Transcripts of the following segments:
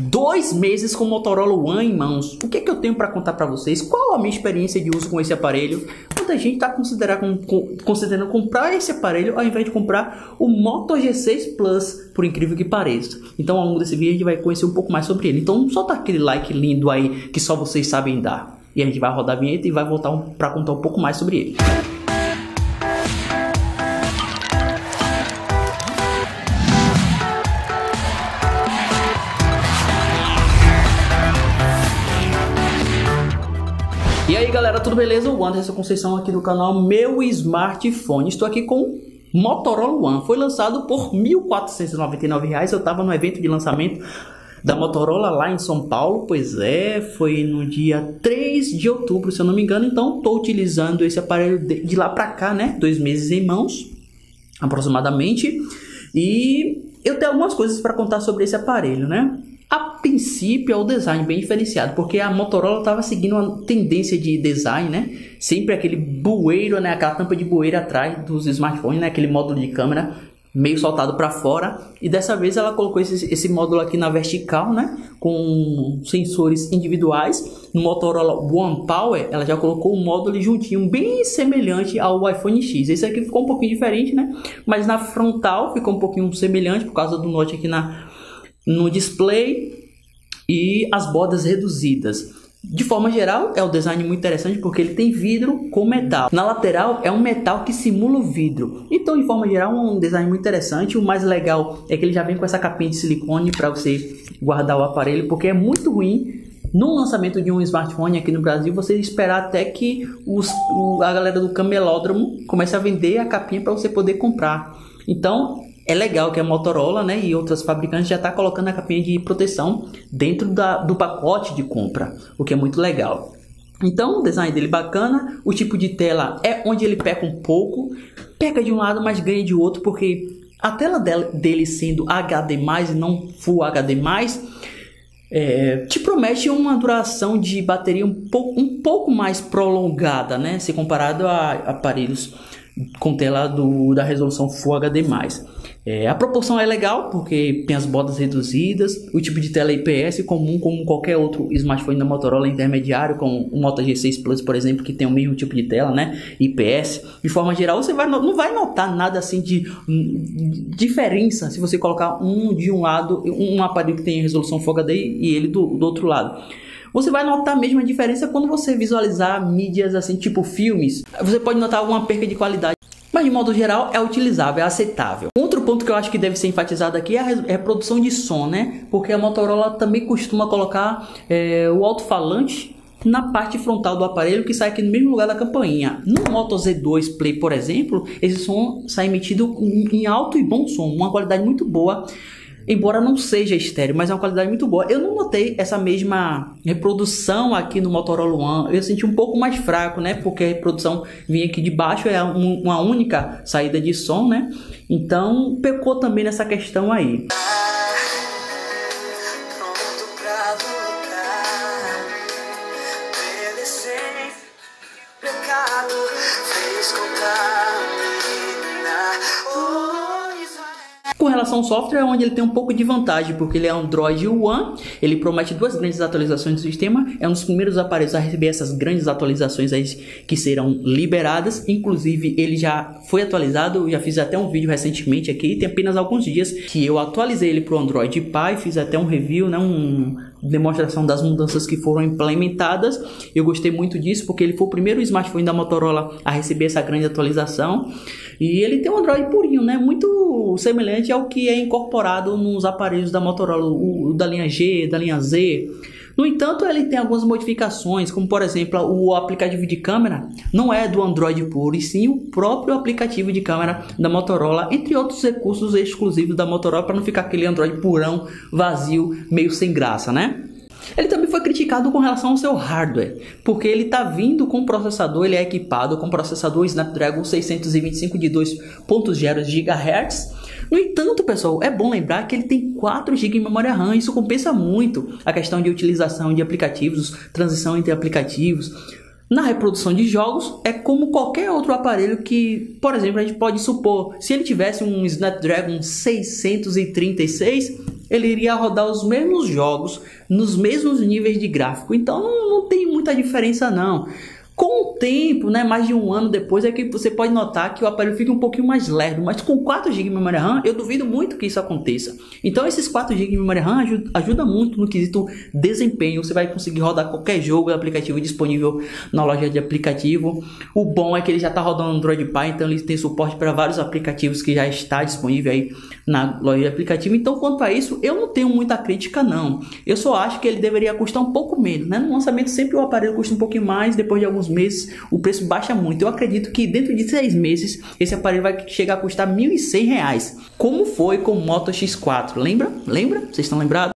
dois meses com o Motorola One em mãos. O que é que eu tenho para contar para vocês? Qual a minha experiência de uso com esse aparelho? Muita gente está considerando, considerando comprar esse aparelho ao invés de comprar o Moto G6 Plus, por incrível que pareça. Então, ao longo desse vídeo, a gente vai conhecer um pouco mais sobre ele. Então, solta aquele like lindo aí que só vocês sabem dar. E a gente vai rodar a vinheta e vai voltar um, para contar um pouco mais sobre ele. E aí galera, tudo beleza? O Anderson Conceição aqui do canal Meu Smartphone. Estou aqui com Motorola One. Foi lançado por R$ 1.499. Eu estava no evento de lançamento da Motorola lá em São Paulo. Pois é, foi no dia 3 de outubro, se eu não me engano. Então, estou utilizando esse aparelho de, lá para cá, né? Dois meses em mãos, aproximadamente. E eu tenho algumas coisas para contar sobre esse aparelho, né? Princípio é o design bem diferenciado, porque a Motorola estava seguindo uma tendência de design, né? Sempre aquele bueiro, né? Aquela tampa de bueiro atrás dos smartphones, né? Aquele módulo de câmera meio soltado para fora. E dessa vez ela colocou esse, esse módulo aqui na vertical, né? Com sensores individuais. No Motorola One Power, ela já colocou um módulo juntinho, bem semelhante ao iPhone X. Esse aqui ficou um pouquinho diferente, né? Mas na frontal ficou um pouquinho semelhante por causa do note aqui na no display e as bordas reduzidas. De forma geral, é um design muito interessante porque ele tem vidro com metal. Na lateral é um metal que simula o vidro. Então, de forma geral, é um design muito interessante. O mais legal é que ele já vem com essa capinha de silicone para você guardar o aparelho, porque é muito ruim no lançamento de um smartphone aqui no Brasil, você esperar até que os, o, a galera do camelódromo comece a vender a capinha para você poder comprar. Então, é legal que a Motorola né, e outras fabricantes já estão tá colocando a capinha de proteção dentro da, do pacote de compra, o que é muito legal. Então, o design dele bacana, o tipo de tela é onde ele peca um pouco, peca de um lado, mas ganha de outro, porque a tela dele sendo HD+, e não Full HD+, é, te promete uma duração de bateria um pouco, um pouco mais prolongada, né? Se comparado a aparelhos com tela do, da resolução Full HD+. É, a proporção é legal porque tem as bordas reduzidas, o tipo de tela IPS comum como qualquer outro smartphone da Motorola intermediário, como o Moto G6 Plus, por exemplo, que tem o mesmo tipo de tela, né? IPS. De forma geral, você vai, não vai notar nada assim de diferença se você colocar um de um lado, um aparelho que tem resolução Full HD e ele do, do outro lado. Você vai notar mesmo a diferença quando você visualizar mídias assim, tipo filmes. Você pode notar alguma perca de qualidade mas de modo geral é utilizável, é aceitável. Outro ponto que eu acho que deve ser enfatizado aqui é a reprodução de som, né? Porque a Motorola também costuma colocar é, o alto-falante na parte frontal do aparelho que sai aqui no mesmo lugar da campainha. No Moto Z2 Play, por exemplo, esse som sai emitido em alto e bom som, uma qualidade muito boa embora não seja estéreo, mas é uma qualidade muito boa. Eu não notei essa mesma reprodução aqui no Motorola One. Eu senti um pouco mais fraco, né? Porque a reprodução vinha aqui de baixo, é uma única saída de som, né? Então pecou também nessa questão aí. Pecado relação ao software, é onde ele tem um pouco de vantagem, porque ele é Android One, ele promete duas grandes atualizações do sistema, é um dos primeiros aparelhos a receber essas grandes atualizações aí que serão liberadas. Inclusive, ele já foi atualizado, já fiz até um vídeo recentemente aqui, tem apenas alguns dias que eu atualizei ele para o Android Pie, fiz até um review, né, um demonstração das mudanças que foram implementadas. Eu gostei muito disso porque ele foi o primeiro smartphone da Motorola a receber essa grande atualização. E ele tem um Android purinho, né? Muito semelhante ao que é incorporado nos aparelhos da Motorola, o, da linha G, da linha Z. No entanto, ele tem algumas modificações, como por exemplo, o aplicativo de câmera não é do Android puro, e sim o próprio aplicativo de câmera da Motorola, entre outros recursos exclusivos da Motorola para não ficar aquele Android purão, vazio, meio sem graça, né? Ele também foi criticado com relação ao seu hardware, porque ele está vindo com processador, ele é equipado com processador Snapdragon 625 de 2.0 GHz. No entanto, pessoal, é bom lembrar que ele tem 4 GB de memória RAM, isso compensa muito a questão de utilização de aplicativos, transição entre aplicativos. Na reprodução de jogos, é como qualquer outro aparelho que, por exemplo, a gente pode supor, se ele tivesse um Snapdragon 636, ele iria rodar os mesmos jogos nos mesmos níveis de gráfico. Então não, não tem muita diferença não. Com o tempo, né, mais de um ano depois, é que você pode notar que o aparelho fica um pouquinho mais lerdo, mas com 4 GB de memória RAM, eu duvido muito que isso aconteça. Então, esses 4 GB de memória RAM ajuda, ajuda muito no quesito desempenho. Você vai conseguir rodar qualquer jogo, aplicativo disponível na loja de aplicativo. O bom é que ele já está rodando Android Pie, então ele tem suporte para vários aplicativos que já está disponível aí na loja de aplicativo. Então, quanto a isso, eu não tenho muita crítica não. Eu só acho que ele deveria custar um pouco menos, né? No lançamento sempre o aparelho custa um pouquinho mais, depois de alguns meses o preço baixa muito. Eu acredito que dentro de seis meses esse aparelho vai chegar a custar R$ 1.100. Como foi com o Moto X4? Lembra? Lembra? Vocês estão lembrados?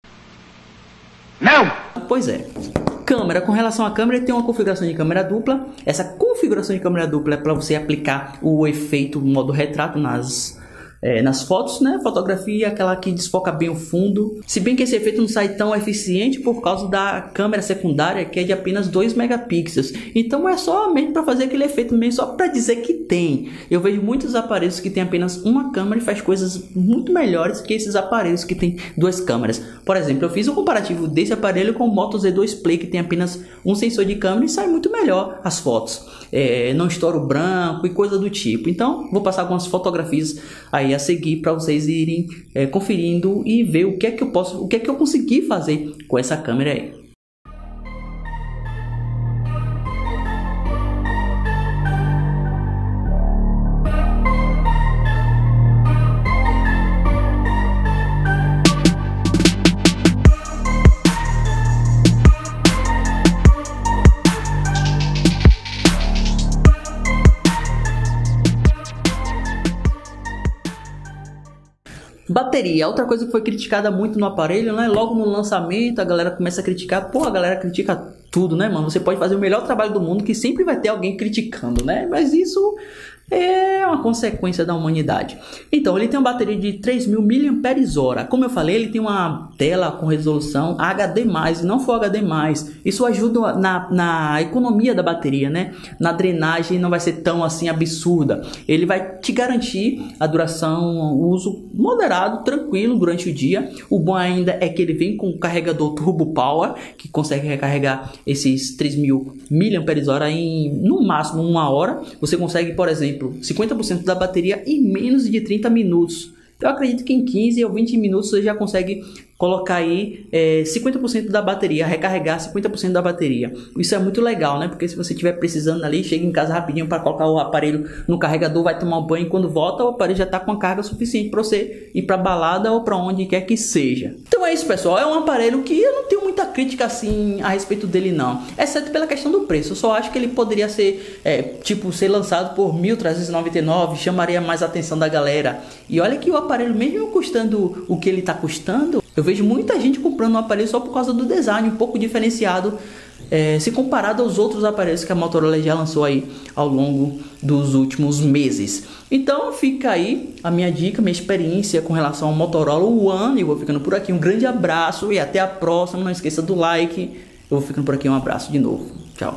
Não! Pois é. Câmera, com relação à câmera, tem uma configuração de câmera dupla. Essa configuração de câmera dupla é para você aplicar o efeito modo retrato nas é, nas fotos, né? Fotografia, aquela que desfoca bem o fundo. Se bem que esse efeito não sai tão eficiente por causa da câmera secundária, que é de apenas 2 megapixels. Então é somente para fazer aquele efeito mesmo, só para dizer que tem. Eu vejo muitos aparelhos que tem apenas uma câmera e faz coisas muito melhores que esses aparelhos que tem duas câmeras. Por exemplo, eu fiz um comparativo desse aparelho com o Moto Z2 Play, que tem apenas um sensor de câmera e sai muito melhor as fotos. É, não estoura o branco e coisa do tipo. Então, vou passar algumas fotografias aí a seguir para vocês irem é, conferindo e ver o que é que eu posso, o que é que eu consegui fazer com essa câmera aí. Bateria, outra coisa que foi criticada muito no aparelho, né? Logo no lançamento, a galera começa a criticar. Pô, a galera critica tudo, né, mano? Você pode fazer o melhor trabalho do mundo que sempre vai ter alguém criticando, né? Mas isso é uma consequência da humanidade. Então, ele tem uma bateria de 3000 mAh. Como eu falei, ele tem uma tela com resolução HD+, não Full HD+. Isso ajuda na, na economia da bateria, né? Na drenagem não vai ser tão assim absurda. Ele vai te garantir a duração, o uso moderado, tranquilo durante o dia. O bom ainda é que ele vem com um carregador Turbo Power, que consegue recarregar esses 3000 mAh em no máximo uma hora. Você consegue, por exemplo, exemplo, 50% da bateria em menos de 30 minutos. Eu acredito que em 15 ou 20 minutos você já consegue colocar aí é, 50% da bateria, recarregar 50% da bateria. Isso é muito legal, né? Porque se você estiver precisando ali, chega em casa rapidinho para colocar o aparelho no carregador, vai tomar um banho e quando volta o aparelho já está com a carga suficiente para você ir para balada ou para onde quer que seja. Então é isso, pessoal. É um aparelho que eu não tenho muita crítica assim a respeito dele não, exceto pela questão do preço. Eu só acho que ele poderia ser é, tipo ser lançado por 1.399, chamaria mais a atenção da galera. E olha que o aparelho mesmo custando o que ele está custando, eu vejo muita gente comprando um aparelho só por causa do design, um pouco diferenciado, é, se comparado aos outros aparelhos que a Motorola já lançou aí ao longo dos últimos meses. Então fica aí a minha dica, minha experiência com relação ao Motorola One. Eu vou ficando por aqui. Um grande abraço e até a próxima. Não esqueça do like. Eu vou ficando por aqui. Um abraço de novo. Tchau.